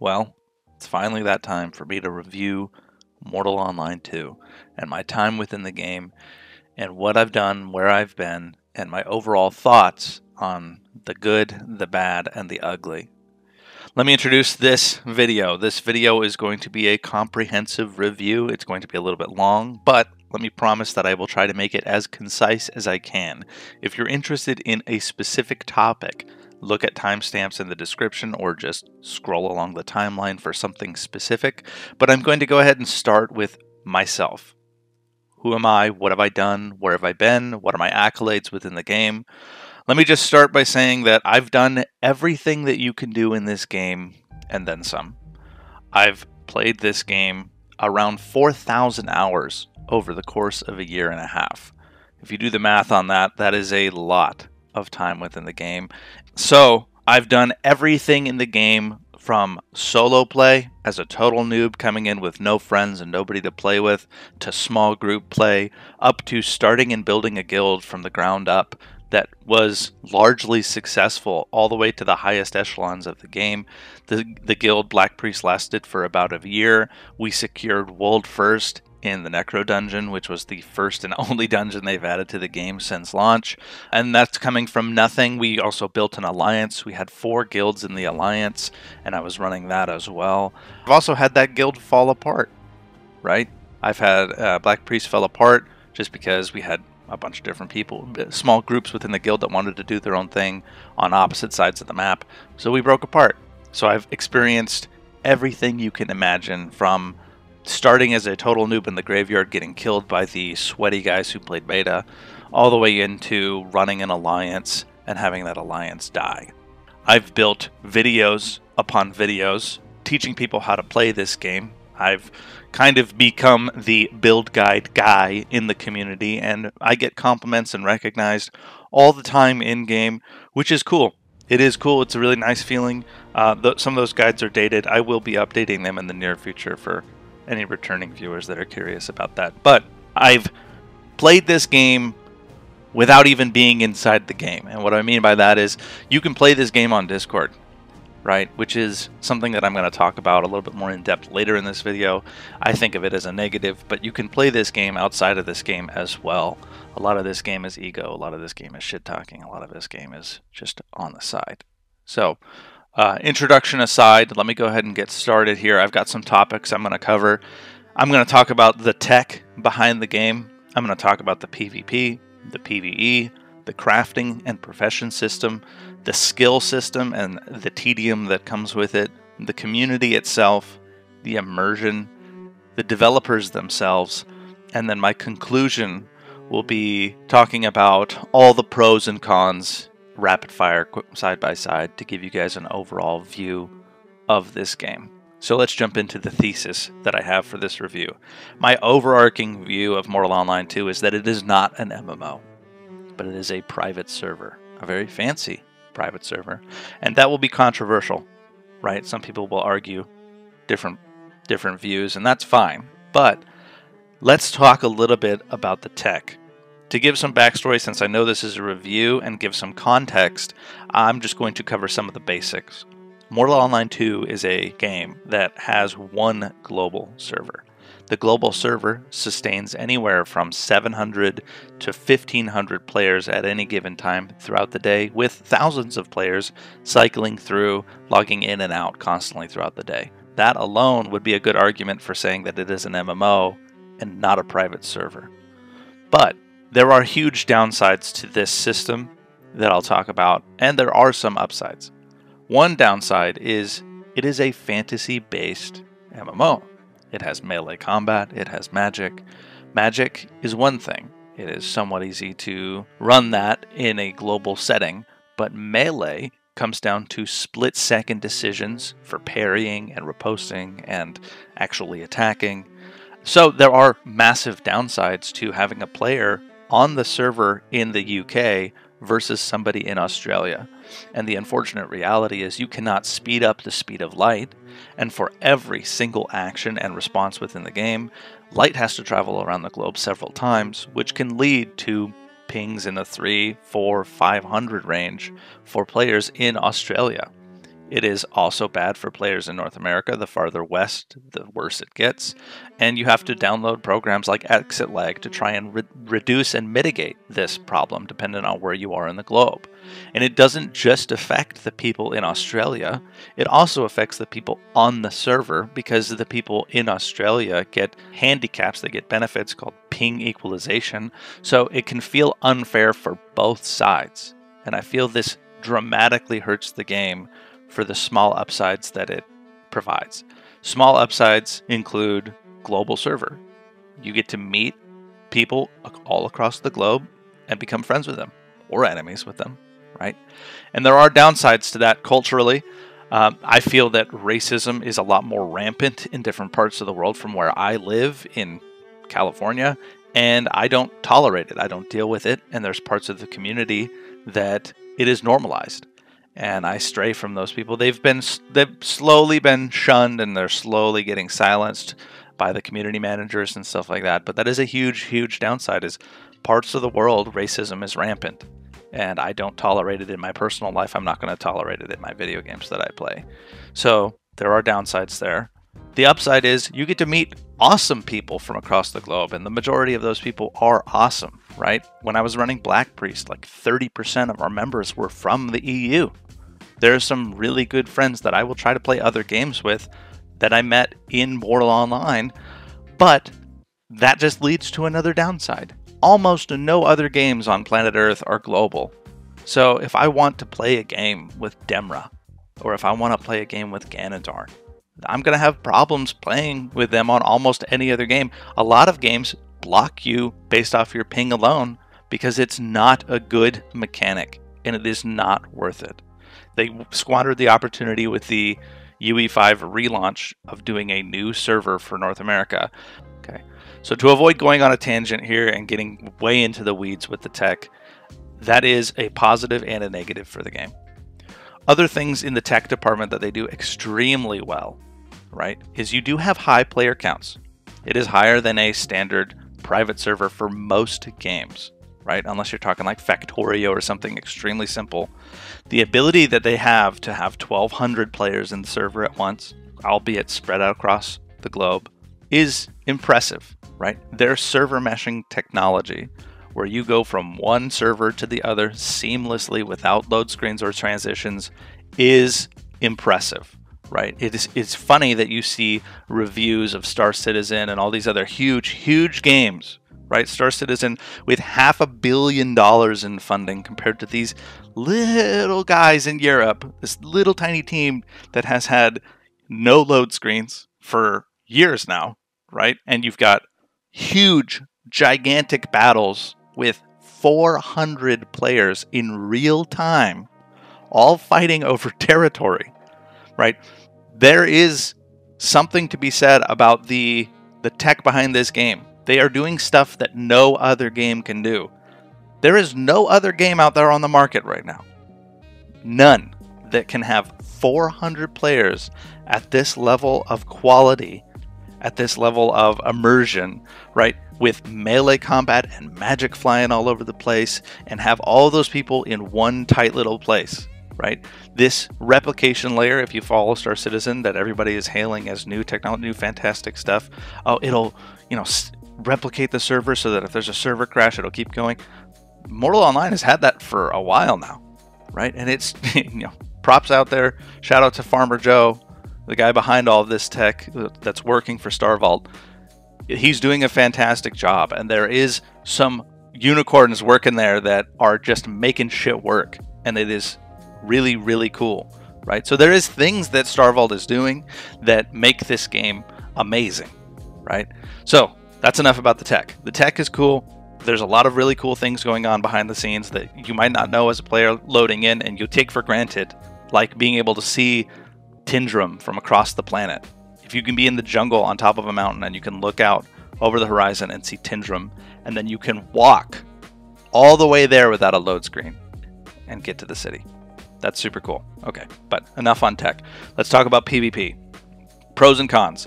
Well, it's finally that time for me to review Mortal Online 2 and my time within the game and what I've done, where I've been, and my overall thoughts on the good, the bad, and the ugly. Let me introduce this video. This video is going to be a comprehensive review. It's going to be a little bit long, but let me promise that I will try to make it as concise as I can. If you're interested in a specific topic, look at timestamps in the description or just scroll along the timeline for something specific. But I'm going to go ahead and start with myself. Who am I? What have I done? Where have I been? What are my accolades within the game? Let me just start by saying that I've done everything that you can do in this game and then some. I've played this game around 4,000 hours over the course of a year and a half. If you do the math on that, that is a lot of time within the game. So, I've done everything in the game from solo play as a total noob coming in with no friends and nobody to play with, to small group play, up to starting and building a guild from the ground up that was largely successful all the way to the highest echelons of the game. The, the guild Black Priest lasted for about a year. We secured World First in the Necro Dungeon, which was the first and only dungeon they've added to the game since launch. And that's coming from nothing. We also built an alliance. We had four guilds in the alliance, and I was running that as well. I've also had that guild fall apart, right? I've had uh, Black Priest fell apart just because we had a bunch of different people, small groups within the guild that wanted to do their own thing on opposite sides of the map. So we broke apart. So I've experienced everything you can imagine from starting as a total noob in the graveyard, getting killed by the sweaty guys who played beta, all the way into running an alliance and having that alliance die. I've built videos upon videos teaching people how to play this game. I've kind of become the build guide guy in the community, and I get compliments and recognized all the time in game, which is cool. It is cool. It's a really nice feeling. Uh, th- some of those guides are dated. I will be updating them in the near future for any returning viewers that are curious about that. But I've played this game without even being inside the game. And what I mean by that is you can play this game on Discord right? Which is something that I'm going to talk about a little bit more in depth later in this video. I think of it as a negative, but you can play this game outside of this game as well. A lot of this game is ego, a lot of this game is shit talking, a lot of this game is just on the side. So, uh, introduction aside, let me go ahead and get started here. I've got some topics I'm going to cover. I'm going to talk about the tech behind the game. I'm going to talk about the PvP, the PvE, the crafting and profession system, the skill system and the tedium that comes with it, the community itself, the immersion, the developers themselves, and then my conclusion will be talking about all the pros and cons rapid fire side by side to give you guys an overall view of this game. So let's jump into the thesis that I have for this review. My overarching view of Mortal Online 2 is that it is not an MMO, but it is a private server, a very fancy private server, and that will be controversial, right? Some people will argue different different views, and that's fine. But let's talk a little bit about the tech. To give some backstory, since I know this is a review, and give some context, I'm just going to cover some of the basics. Mortal Online 2 is a game that has one global server. The global server sustains anywhere from 700 to 1500 players at any given time throughout the day, with thousands of players cycling through, logging in and out constantly throughout the day. That alone would be a good argument for saying that it is an MMO and not a private server. But there are huge downsides to this system that I'll talk about, and there are some upsides. One downside is it is a fantasy based MMO. It has melee combat, it has magic. Magic is one thing. It is somewhat easy to run that in a global setting, but melee comes down to split second decisions for parrying and riposting and actually attacking. So there are massive downsides to having a player on the server in the UK versus somebody in Australia. And the unfortunate reality is you cannot speed up the speed of light, and for every single action and response within the game, light has to travel around the globe several times, which can lead to pings in the 3, 4, 500 range for players in Australia. It is also bad for players in North America. The farther west, the worse it gets. And you have to download programs like ExitLag to try and re- reduce and mitigate this problem, depending on where you are in the globe. And it doesn't just affect the people in Australia, it also affects the people on the server because the people in Australia get handicaps, they get benefits called ping equalization. So it can feel unfair for both sides. And I feel this dramatically hurts the game for the small upsides that it provides. Small upsides include global server. You get to meet people all across the globe and become friends with them or enemies with them, right? And there are downsides to that culturally. Um, I feel that racism is a lot more rampant in different parts of the world from where I live in California, and I don't tolerate it. I don't deal with it. And there's parts of the community that it is normalized and I stray from those people. They've been they've slowly been shunned and they're slowly getting silenced by the community managers and stuff like that. But that is a huge huge downside is parts of the world racism is rampant and I don't tolerate it in my personal life. I'm not going to tolerate it in my video games that I play. So, there are downsides there. The upside is you get to meet awesome people from across the globe, and the majority of those people are awesome, right? When I was running Black Priest, like 30% of our members were from the EU. There are some really good friends that I will try to play other games with that I met in Mortal Online, but that just leads to another downside. Almost no other games on planet Earth are global. So if I want to play a game with Demra, or if I want to play a game with Ganondorn, I'm going to have problems playing with them on almost any other game. A lot of games block you based off your ping alone because it's not a good mechanic and it is not worth it. They squandered the opportunity with the UE5 relaunch of doing a new server for North America. Okay. So to avoid going on a tangent here and getting way into the weeds with the tech, that is a positive and a negative for the game. Other things in the tech department that they do extremely well right, is you do have high player counts. It is higher than a standard private server for most games, right? Unless you're talking like Factorio or something extremely simple. The ability that they have to have 1,200 players in the server at once, albeit spread out across the globe, is impressive, right? Their server meshing technology, where you go from one server to the other seamlessly without load screens or transitions, is impressive right? It is it's funny that you see reviews of Star Citizen and all these other huge, huge games, right? Star Citizen with half a billion dollars in funding compared to these little guys in Europe, this little tiny team that has had no load screens for years now, right? And you've got huge, gigantic battles with 400 players in real time, all fighting over territory, right? there is something to be said about the the tech behind this game. They are doing stuff that no other game can do. There is no other game out there on the market right now. None that can have 400 players at this level of quality, at this level of immersion, right? With melee combat and magic flying all over the place, and have all those people in one tight little place right? This replication layer, if you follow Star Citizen, that everybody is hailing as new technology, new fantastic stuff. Oh, it'll, you know, replicate the server so that if there's a server crash, it'll keep going. Mortal Online has had that for a while now, right? And it's, you know, props out there. Shout out to Farmer Joe, the guy behind all this tech uh, that's working for Star Vault. He's doing a fantastic job, and there is some unicorns working there that are just making shit work, and it is really, really cool, right? So there is things that Star Vault is doing that make this game amazing, right? So that's enough about the tech. The tech is cool. There's a lot of really cool things going on behind the scenes that you might not know as a player loading in and you take for granted, like being able to see Tindrum from across the planet. If you can be in the jungle on top of a mountain and you can look out over the horizon and see Tindrum, and then you can walk all the way there without a load screen and get to the city. That's super cool. Okay, but enough on tech. Let's talk about PvP. Pros and cons.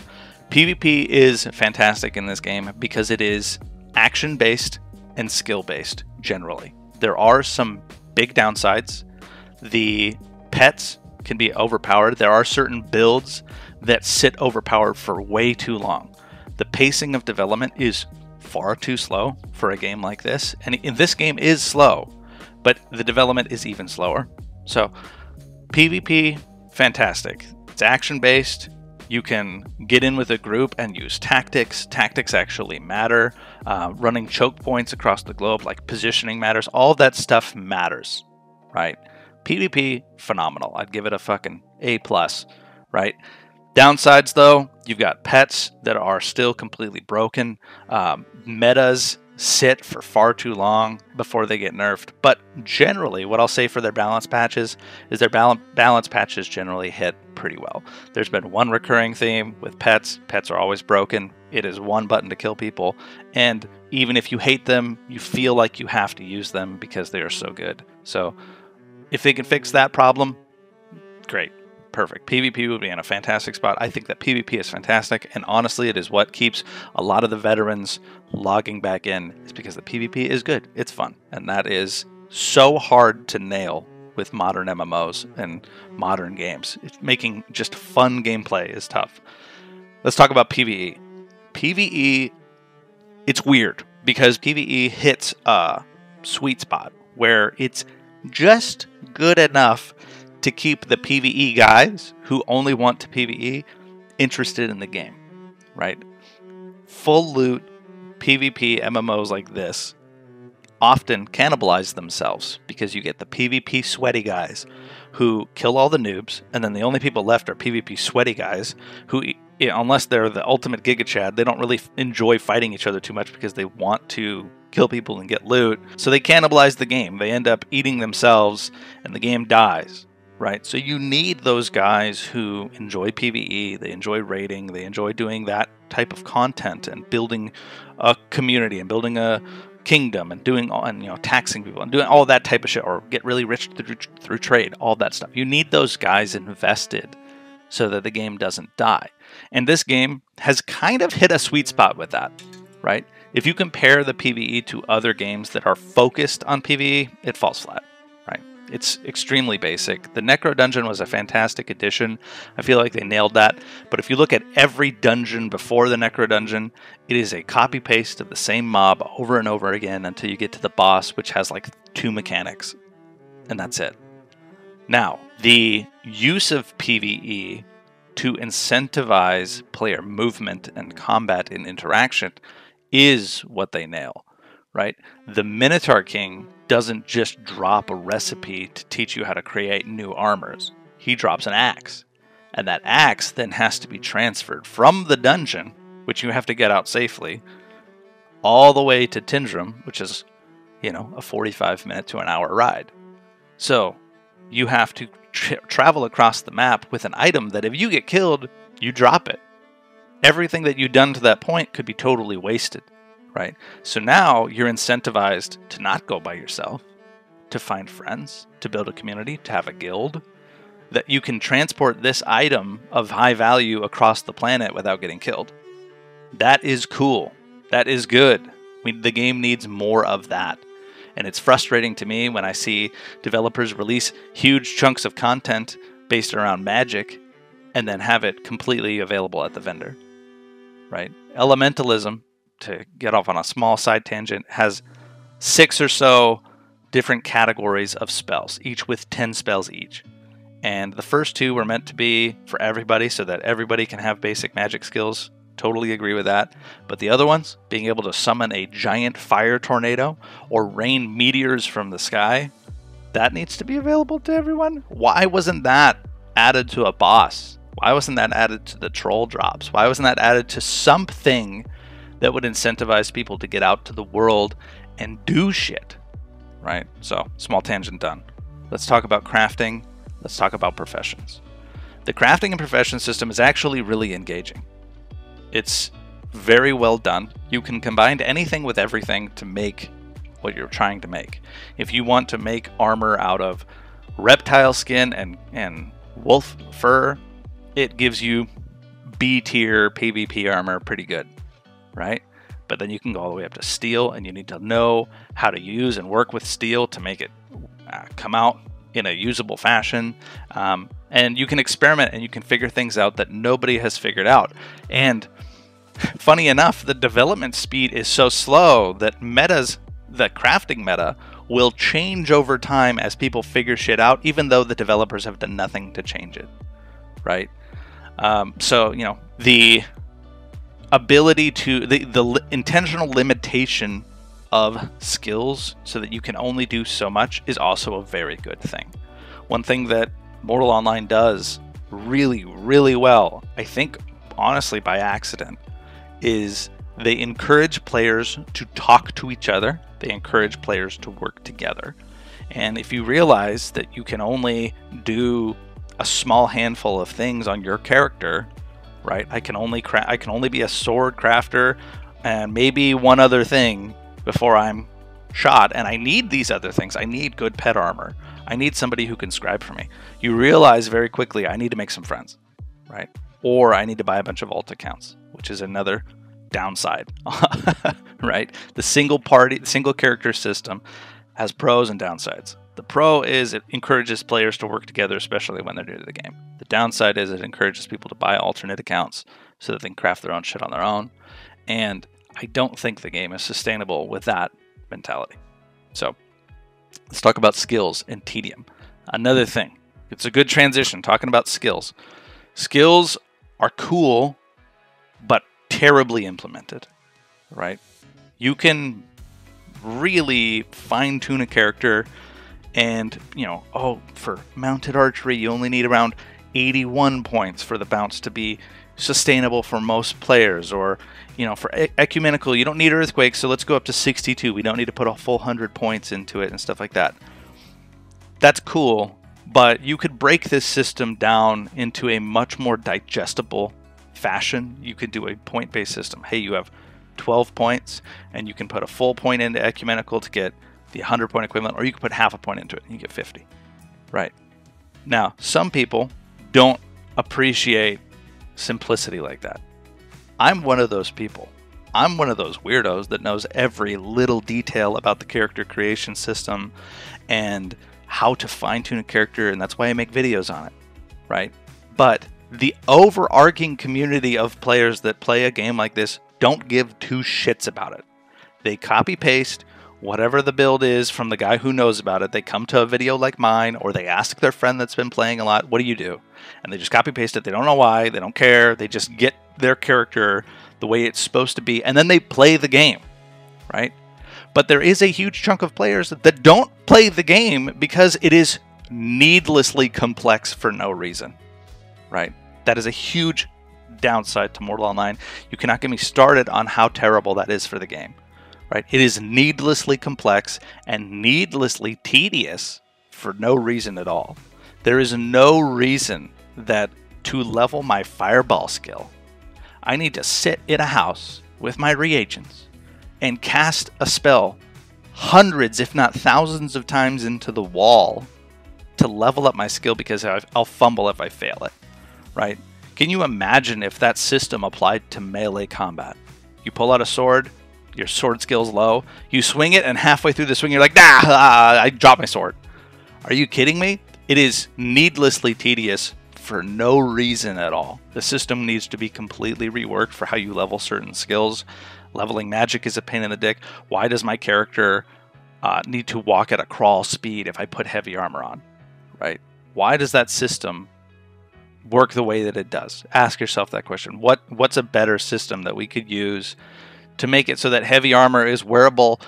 PvP is fantastic in this game because it is action based and skill based generally. There are some big downsides. The pets can be overpowered. There are certain builds that sit overpowered for way too long. The pacing of development is far too slow for a game like this, and this game is slow, but the development is even slower. So, PvP, fantastic. It's action based. You can get in with a group and use tactics. Tactics actually matter. Uh, running choke points across the globe, like positioning matters. All that stuff matters, right? PvP, phenomenal. I'd give it a fucking A plus, right? Downsides, though, you've got pets that are still completely broken. Um, metas sit for far too long before they get nerfed. But generally, what I'll say for their balance patches is their balance patches generally hit pretty well. There's been one recurring theme with pets. Pets are always broken. It is one button to kill people. And even if you hate them, you feel like you have to use them because they are so good. So if they can fix that problem, great perfect. PvP would be in a fantastic spot. I think that PvP is fantastic, and honestly, it is what keeps a lot of the veterans logging back in, is because the PvP is good. It's fun, and that is so hard to nail with modern MMOs and modern games. It's making just fun gameplay is tough. Let's talk about PvE. PvE, it's weird because PvE hits a sweet spot where it's just good enough to keep the PvE guys who only want to PvE interested in the game, right? Full loot PvP MMOs like this often cannibalize themselves because you get the PvP sweaty guys who kill all the noobs, and then the only people left are PvP sweaty guys who, unless they're the ultimate Giga Chad, they don't really enjoy fighting each other too much because they want to kill people and get loot. So they cannibalize the game. They end up eating themselves, and the game dies right? So you need those guys who enjoy PvE, they enjoy raiding, they enjoy doing that type of content and building a community and building a kingdom and doing all, and you know taxing people and doing all that type of shit or get really rich through, through trade, all that stuff. You need those guys invested so that the game doesn't die. And this game has kind of hit a sweet spot with that, right? If you compare the PvE to other games that are focused on PvE, it falls flat. It's extremely basic. The Necro Dungeon was a fantastic addition. I feel like they nailed that. But if you look at every dungeon before the Necro Dungeon, it is a copy paste of the same mob over and over again until you get to the boss, which has like two mechanics. And that's it. Now, the use of PvE to incentivize player movement and combat and interaction is what they nail, right? The Minotaur King doesn't just drop a recipe to teach you how to create new armors. He drops an axe. And that axe then has to be transferred from the dungeon, which you have to get out safely, all the way to Tindrum, which is, you know, a 45 minute to an hour ride. So you have to tra- travel across the map with an item that if you get killed, you drop it. Everything that you've done to that point could be totally wasted right? So now you're incentivized to not go by yourself, to find friends, to build a community, to have a guild, that you can transport this item of high value across the planet without getting killed. That is cool. That is good. We, the game needs more of that. And it's frustrating to me when I see developers release huge chunks of content based around magic and then have it completely available at the vendor. Right? Elementalism to get off on a small side tangent, has six or so different categories of spells, each with 10 spells each. And the first two were meant to be for everybody so that everybody can have basic magic skills. Totally agree with that. But the other ones, being able to summon a giant fire tornado or rain meteors from the sky, that needs to be available to everyone. Why wasn't that added to a boss? Why wasn't that added to the troll drops? Why wasn't that added to something that would incentivize people to get out to the world and do shit. Right? So, small tangent done. Let's talk about crafting. Let's talk about professions. The crafting and profession system is actually really engaging. It's very well done. You can combine anything with everything to make what you're trying to make. If you want to make armor out of reptile skin and, and wolf fur, it gives you B tier PvP armor pretty good right? But then you can go all the way up to steel, and you need to know how to use and work with steel to make it uh, come out in a usable fashion. Um, And you can experiment and you can figure things out that nobody has figured out. And funny enough, the development speed is so slow that metas, the crafting meta, will change over time as people figure shit out, even though the developers have done nothing to change it. Right? Um, so, you know, the ability to, the, the li- intentional limitation of skills so that you can only do so much is also a very good thing. One thing that Mortal Online does really, really well, I think honestly by accident, is they encourage players to talk to each other, they encourage players to work together. And if you realize that you can only do a small handful of things on your character, right? I can only cra- I can only be a sword crafter and maybe one other thing before I'm shot and I need these other things. I need good pet armor. I need somebody who can scribe for me. You realize very quickly I need to make some friends, right? Or I need to buy a bunch of alt accounts, which is another downside, right? The single party, single character system has pros and downsides. The pro is it encourages players to work together, especially when they're new to the game. The downside is it encourages people to buy alternate accounts so that they can craft their own shit on their own. And I don't think the game is sustainable with that mentality. So let's talk about skills and tedium. Another thing, it's a good transition talking about skills. Skills are cool, but terribly implemented, right? You can really fine tune a character and, you know, oh, for mounted archery, you only need around 81 points for the bounce to be sustainable for most players or you know, for ecumenical, you don't need earthquake, so let's go up to 62. We don't need to put a full 100 points into it and stuff like that. That's cool, but you could break this system down into a much more digestible fashion. You could do a point based system. Hey, you have 12 points, and you can put a full point into ecumenical to get the 100 point equivalent, or you can put half a point into it and you get 50. Right. Now, some people don't appreciate simplicity like that. I'm one of those people. I'm one of those weirdos that knows every little detail about the character creation system and how to fine tune a character, and that's why I make videos on it, right? But the overarching community of players that play a game like this don't give two shits about it. They copy paste whatever the build is from the guy who knows about it. They come to a video like mine, or they ask their friend that's been playing a lot, What do you do? And they just copy paste it. They don't know why, they don't care. They just get their character the way it's supposed to be, and then they play the game, right? But there is a huge chunk of players that don't play the game because it is needlessly complex for no reason, right? That is a huge downside to Mortal Online. You cannot get me started on how terrible that is for the game, right? It is needlessly complex and needlessly tedious for no reason at all. There is no reason that to level my fireball skill I need to sit in a house with my reagents and cast a spell hundreds, if not thousands, of times into the wall to level up my skill because I'll fumble if I fail it, right? Can you imagine if that system applied to melee combat? You pull out a sword, your sword skill's low, you swing it, and halfway through the swing, you're like, nah, ah, I dropped my sword. Are you kidding me? It is needlessly tedious for no reason at all. The system needs to be completely reworked for how you level certain skills. Leveling magic is a pain in the dick. Why does my character uh, need to walk at a crawl speed if I put heavy armor on? Right? Why does that system work the way that it does? Ask yourself that question. What what's a better system that we could use to make it so that heavy armor is wearable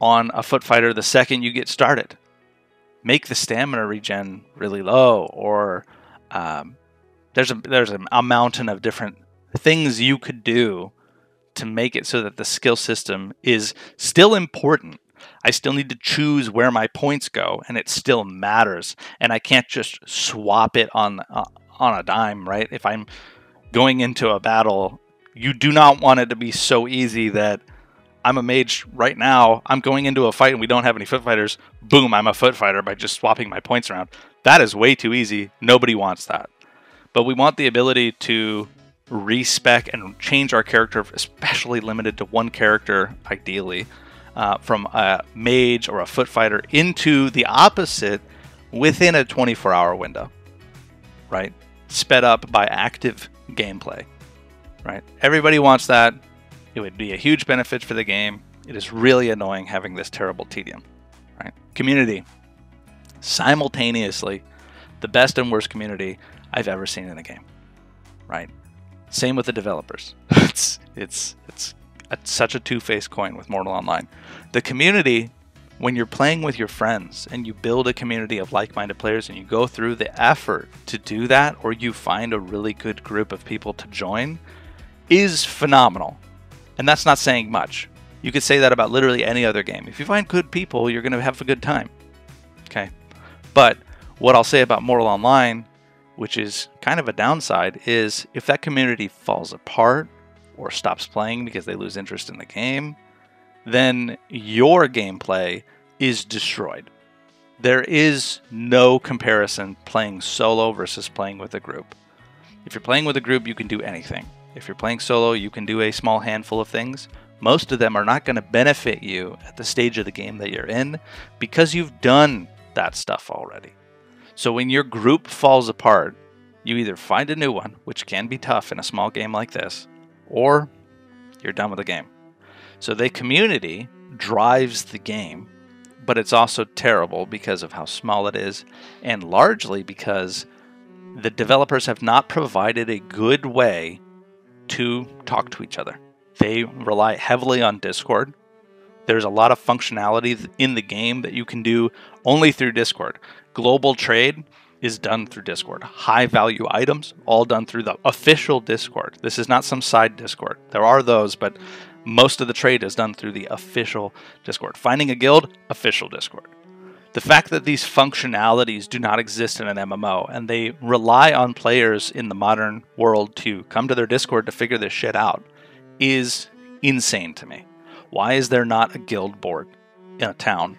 on a foot fighter the second you get started? Make the stamina regen really low or um, there's a there's a, mountain of different things you could do to make it so that the skill system is still important. I still need to choose where my points go, and it still matters. And I can't just swap it on uh, on a dime, right? If I'm going into a battle, you do not want it to be so easy that I'm a mage right now. I'm going into a fight and we don't have any foot fighters. Boom, I'm a foot fighter by just swapping my points around. That is way too easy. Nobody wants that. But we want the ability to respec and change our character, especially limited to one character, ideally, uh, from a mage or a foot fighter into the opposite within a 24 hour window. right? Sped up by active gameplay, right? Everybody wants that. It would be a huge benefit for the game. It is really annoying having this terrible tedium, right? Community, simultaneously, the best and worst community I've ever seen in a game, right? Same with the developers. it's it's it's a, such a two-faced coin with Mortal Online. The community, when you're playing with your friends and you build a community of like-minded players and you go through the effort to do that, or you find a really good group of people to join, is phenomenal. And that's not saying much. You could say that about literally any other game. If you find good people, you're going to have a good time. Okay. But what I'll say about Mortal Online which is kind of a downside, is if that community falls apart or stops playing because they lose interest in the game, then your gameplay is destroyed. There is no comparison playing solo versus playing with a group. If you're playing with a group, you can do anything. If you're playing solo, you can do a small handful of things. Most of them are not going to benefit you at the stage of the game that you're in because you've done that stuff already. So when your group falls apart, you either find a new one, which can be tough in a small game like this, or you're done with the game. So the community drives the game, but it's also terrible because of how small it is, and largely because the developers have not provided a good way to talk to each other. They rely heavily on Discord. There's a lot of functionality in the game that you can do only through Discord. Global trade is done through Discord. High value items, all done through the official Discord. This is not some side Discord. There are those, but most of the trade is done through the official Discord. Finding a guild, official Discord. The fact that these functionalities do not exist in an MMO and they rely on players in the modern world to come to their Discord to figure this shit out is insane to me. Why is there not a guild board in a town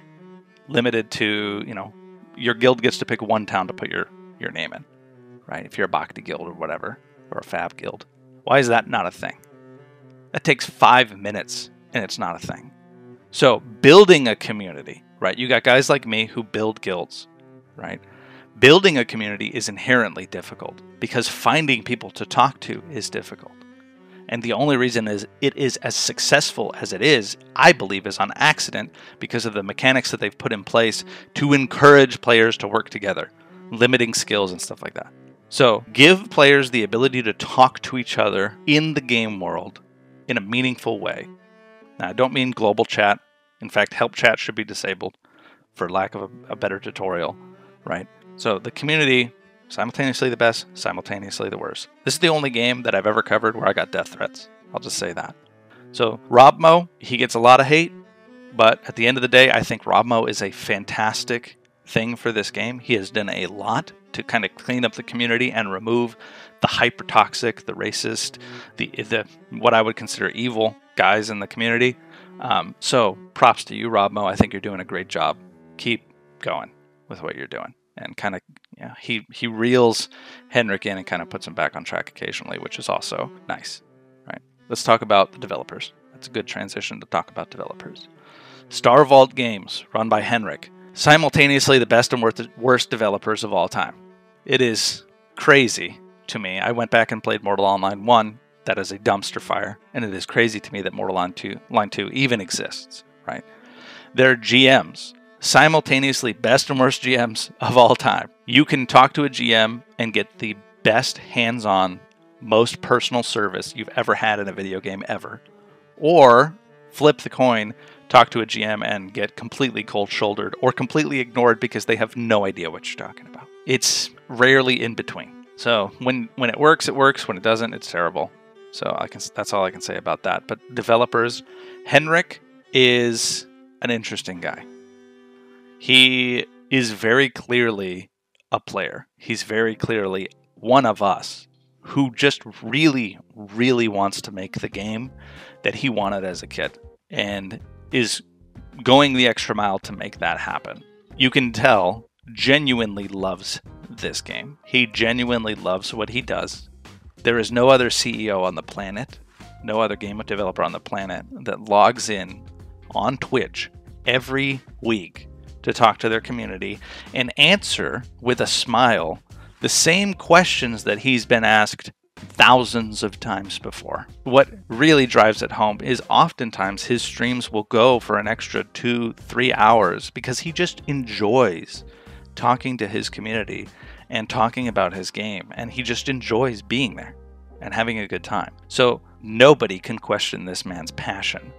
limited to, you know, your guild gets to pick one town to put your your name in, right? If you're a Bakti guild or whatever, or a Fab guild, why is that not a thing? That takes five minutes, and it's not a thing. So building a community, right? You got guys like me who build guilds, right? Building a community is inherently difficult because finding people to talk to is difficult. And the only reason is it is as successful as it is, I believe, is on accident because of the mechanics that they've put in place to encourage players to work together, limiting skills and stuff like that. So give players the ability to talk to each other in the game world in a meaningful way. Now, I don't mean global chat. In fact, help chat should be disabled for lack of a, a better tutorial, right? So the community Simultaneously the best, simultaneously the worst. This is the only game that I've ever covered where I got death threats. I'll just say that. So, Robmo, he gets a lot of hate, but at the end of the day, I think Robmo is a fantastic thing for this game. He has done a lot to kind of clean up the community and remove the hyper toxic, the racist, the, the what I would consider evil guys in the community. Um, so, props to you, Rob Mo. I think you're doing a great job. Keep going with what you're doing and kind of yeah, he he reels Henrik in and kind of puts him back on track occasionally, which is also nice. Right. Let's talk about the developers. That's a good transition to talk about developers. Star Vault Games, run by Henrik, simultaneously the best and worst developers of all time. It is crazy to me. I went back and played Mortal Online 1. That is a dumpster fire, and it is crazy to me that Mortal Online 2, Line 2 even exists, right? Their GMs simultaneously best and worst GMs of all time. You can talk to a GM and get the best hands on, most personal service you've ever had in a video game ever. Or flip the coin, talk to a GM and get completely cold shouldered or completely ignored because they have no idea what you're talking about. It's rarely in between. So when when it works, it works. When it doesn't, it's terrible. So I can that's all I can say about that. But developers, Henrik is an interesting guy. He is very clearly a player. He's very clearly one of us who just really, really wants to make the game that he wanted as a kid and is going the extra mile to make that happen. You can tell genuinely loves this game. He genuinely loves what he does. There is no other CEO on the planet, no other game developer on the planet that logs in on Twitch every week to talk to their community and answer with a smile the same questions that he's been asked thousands of times before. What really drives it home is oftentimes his streams will go for an extra two, three hours because he just enjoys talking to his community and talking about his game, and he just enjoys being there and having a good time. So nobody can question this man's passion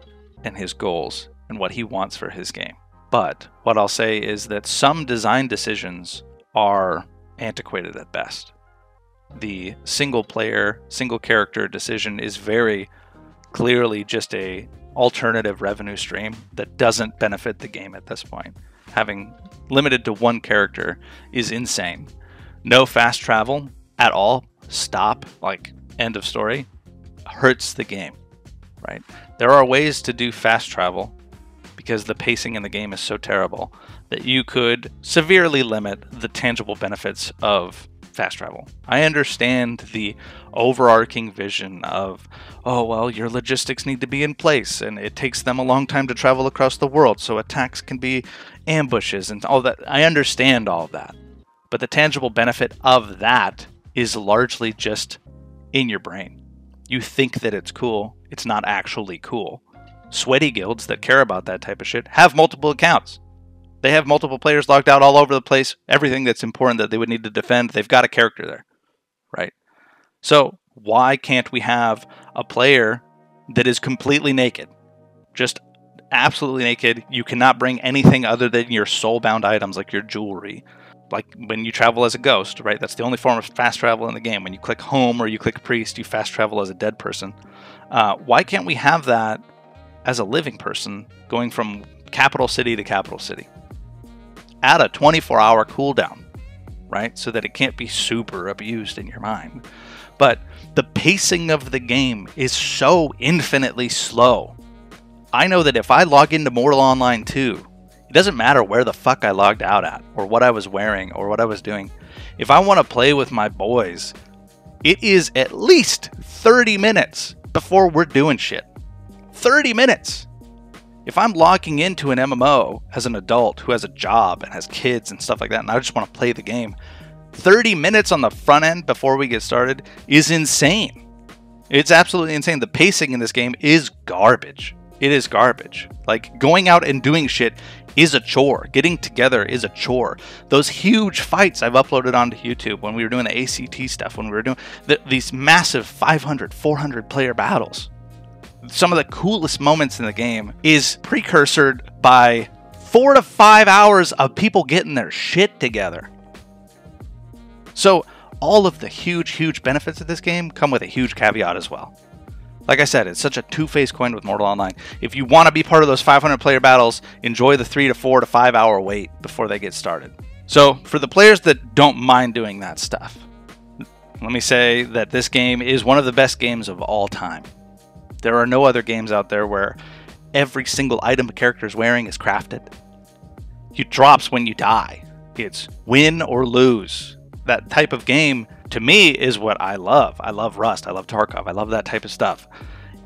and his goals and what he wants for his game. But what I'll say is that some design decisions are antiquated at best. The single player, single character decision is very clearly just a alternative revenue stream that doesn't benefit the game at this point. Having limited to one character is insane. No fast travel at all, stop, like end of story, hurts the game, right? There are ways to do fast travel because the pacing in the game is so terrible that you could severely limit the tangible benefits of fast travel. I understand the overarching vision of, oh, well, your logistics need to be in place and it takes them a long time to travel across the world, so attacks can be ambushes and all that. I understand all that. But the tangible benefit of that is largely just in your brain. You think that it's cool, it's not actually cool. Sweaty guilds that care about that type of shit have multiple accounts. They have multiple players logged out all over the place. Everything that's important that they would need to defend, they've got a character there, right? So why can't we have a player that is completely naked, just absolutely naked? You cannot bring anything other than your soul-bound items like your jewelry, like when you travel as a ghost, right? That's the only form of fast travel in the game. When you click home or you click priest, you fast travel as a dead person. Uh, why can't we have that as a living person going from capital city to capital city? add a 24 hour cooldown, right? So that it can't be super abused in your mind. But the pacing of the game is so infinitely slow. I know that if I log into Mortal Online 2, it doesn't matter where the fuck I logged out at, or what I was wearing, or what I was doing. If I want to play with my boys, it is at least 30 minutes before we're doing shit. 30 minutes! if I'm logging into an MMO as an adult who has a job and has kids and stuff like that, and I just want to play the game, 30 minutes on the front end before we get started is insane. It's absolutely insane. The pacing in this game is garbage. It is garbage. Like going out and doing shit is a chore. Getting together is a chore. Those huge fights I've uploaded onto YouTube when we were doing the ACT stuff, when we were doing the, these massive 500, 400 player battles some of the coolest moments in the game is precursored by four to five hours of people getting their shit together. So, all of the huge, huge benefits of this game come with a huge caveat as well. Like I said, it's such a two faced coin with Mortal Online. If you want to be part of those 500 player battles, enjoy the three to four to five hour wait before they get started. So, for the players that don't mind doing that stuff, let me say that this game is one of the best games of all time. There are no other games out there where every single item a character is wearing is crafted. It drops when you die. It's win or lose. That type of game, to me, is what I love. I love Rust. I love Tarkov. I love that type of stuff.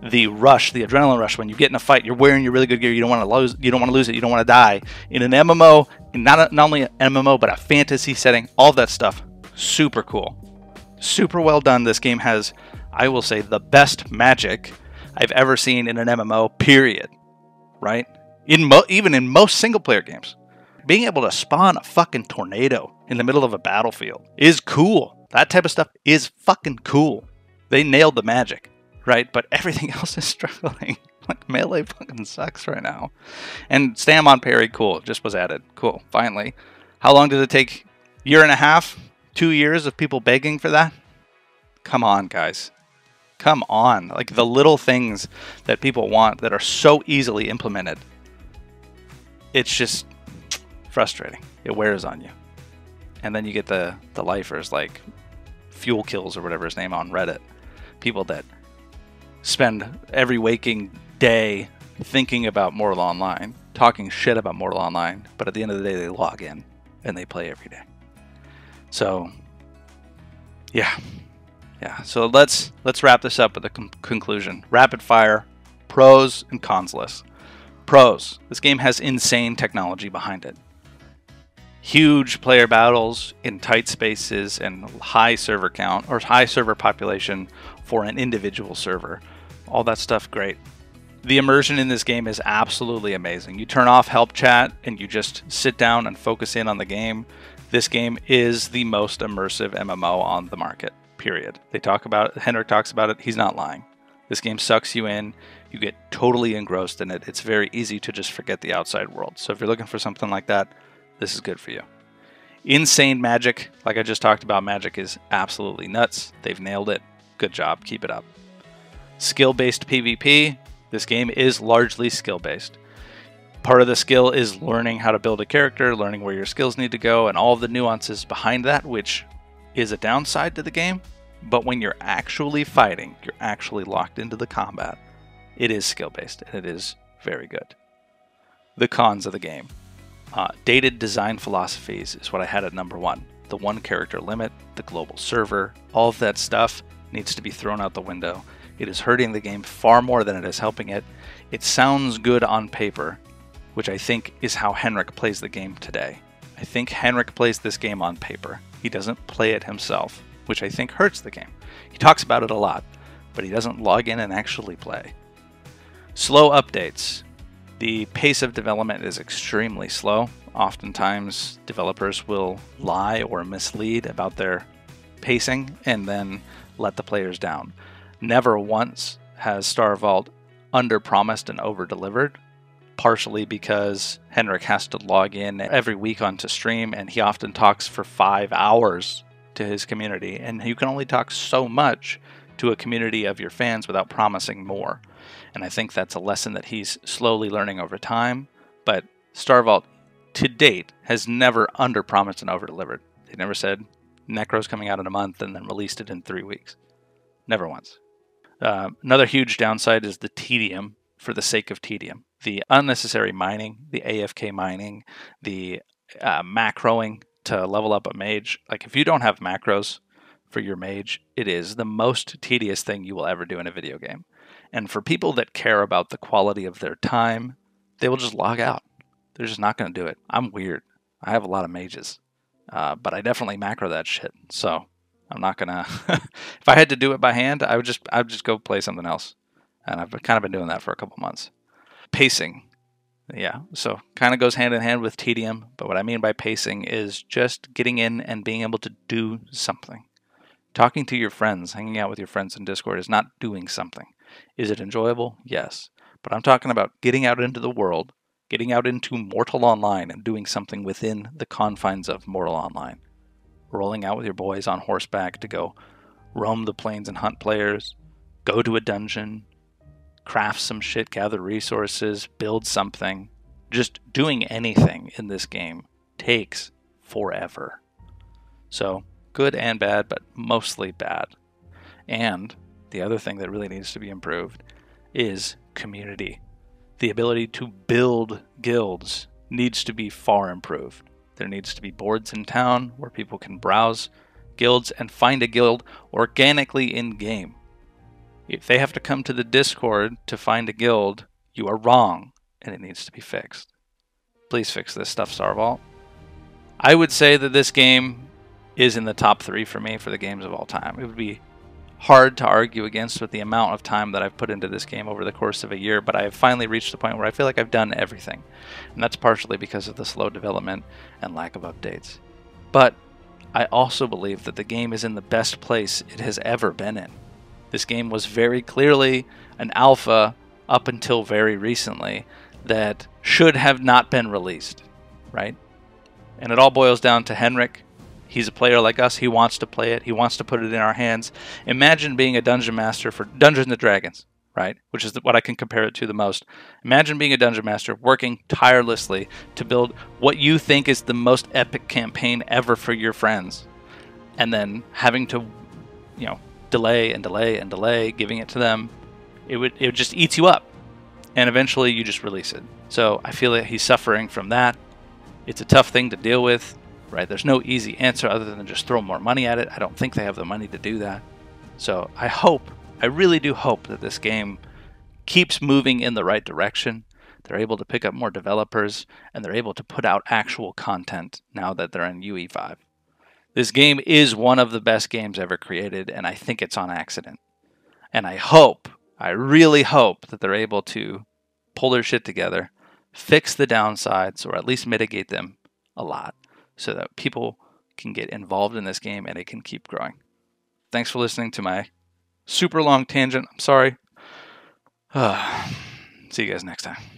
The rush, the adrenaline rush, when you get in a fight, you're wearing your really good gear. You don't want to lose. You don't want to lose it. You don't want to die. In an MMO, not a, not only an MMO but a fantasy setting, all that stuff, super cool, super well done. This game has, I will say, the best magic I've ever seen in an MMO, period. Right? In even in most single player games. Being able to spawn a fucking tornado in the middle of a battlefield is cool. That type of stuff is fucking cool. They nailed the magic, right? But everything else is struggling. like melee fucking sucks right now. And Stam on parry, cool. Just was added. Cool. Finally. How long did it take? Year and a half? Two years of people begging for that? Come on, guys. Come on. Like the little things that people want that are so easily implemented. It's just frustrating. It wears on you. And then you get the, the lifers like Fuel Kills or whatever his name on Reddit. People that spend every waking day thinking about Mortal Online, talking shit about Mortal Online, but at the end of the day, they log in and they play every day. So, yeah, yeah, so let's let's wrap this up with a com- conclusion. Rapid fire, pros and cons list. Pros: This game has insane technology behind it. Huge player battles in tight spaces and high server count or high server population for an individual server. All that stuff, great. The immersion in this game is absolutely amazing. You turn off help chat and you just sit down and focus in on the game. This game is the most immersive MMO on the market, period. They talk about it, Henrik talks about it, he's not lying. This game sucks you in, you get totally engrossed in it. It's very easy to just forget the outside world. So if you're looking for something like that, this is good for you. Insane magic, like I just talked about, magic is absolutely nuts. They've nailed it. Good job, keep it up. Skill based PvP, this game is largely skill based. Part of the skill is learning how to build a character, learning where your skills need to go, and all the nuances behind that, which is a downside to the game. But when you're actually fighting, you're actually locked into the combat. It is skill based, and it is very good. The cons of the game uh, dated design philosophies is what I had at number one. The one character limit, the global server, all of that stuff needs to be thrown out the window. It is hurting the game far more than it is helping it. It sounds good on paper, which I think is how Henrik plays the game today. I think Henrik plays this game on paper. He doesn't play it himself, which I think hurts the game. He talks about it a lot, but he doesn't log in and actually play. Slow updates. The pace of development is extremely slow. Oftentimes, developers will lie or mislead about their pacing and then let the players down. Never once has Star Vault underpromised and over-delivered, partially because Henrik has to log in every week onto stream and he often talks for five hours to his community. And you can only talk so much to a community of your fans without promising more. And I think that's a lesson that he's slowly learning over time. But Star Vault, to date, has never underpromised and over-delivered. They never said Necro's coming out in a month and then released it in three weeks. Never once. Uh, another huge downside is the tedium for the sake of tedium. The unnecessary mining, the AFK mining, the uh, macroing to level up a mage. Like, if you don't have macros for your mage, it is the most tedious thing you will ever do in a video game. And for people that care about the quality of their time, they will just log out. They're just not going to do it. I'm weird. I have a lot of mages, uh, but I definitely macro that shit. So I'm not gonna. if I had to do it by hand, I would just I would just go play something else, and I've kind of been doing that for a couple months. Pacing, yeah, so kind of goes hand in hand with tedium. But what I mean by pacing is just getting in and being able to do something. Talking to your friends, hanging out with your friends in Discord is not doing something. Is it enjoyable? Yes. But I'm talking about getting out into the world, getting out into Mortal Online and doing something within the confines of Mortal Online rolling out with your boys on horseback to go roam the plains and hunt players, go to a dungeon, craft some shit, gather resources, build something. Just doing anything in this game takes forever. So, good and bad, but mostly bad. And the other thing that really needs to be improved is community. The ability to build guilds needs to be far improved. There needs to be boards in town where people can browse guilds and find a guild organically in game. If they have to come to the Discord to find a guild, you are wrong and it needs to be fixed. Please fix this stuff, Starvault. I would say that this game is in the top three for me for the games of all time. It would be hard to argue against with the amount of time that I've put into this game over the course of a year, but I have finally reached the point where I feel like I've done everything. And that's partially because of the slow development and lack of updates. But I also believe that the game is in the best place it has ever been in. This game was very clearly an alpha up until very recently that should have not been released, right? And it all boils down to Henrik He's a player like us. He wants to play it. He wants to put it in our hands. Imagine being a dungeon master for Dungeons and Dragons, right? Which is what I can compare it to the most. Imagine being a dungeon master working tirelessly to build what you think is the most epic campaign ever for your friends, and then having to, you know, delay and delay and delay giving it to them. It would it just eats you up, and eventually you just release it. So I feel that he's suffering from that. It's a tough thing to deal with right? There's no easy answer other than just throw more money at it. I don't think they have the money to do that. So I hope, I really do hope that this game keeps moving in the right direction, they're able to pick up more developers, and they're able to put out actual content now that they're in UE5. This game is one of the best games ever created, and I think it's on accident. And I hope, I really hope that they're able to pull their shit together, fix the downsides, or at least mitigate them a lot so that people can get involved in this game and it can keep growing. Thanks for listening to my super long tangent. I'm sorry. See you guys next time.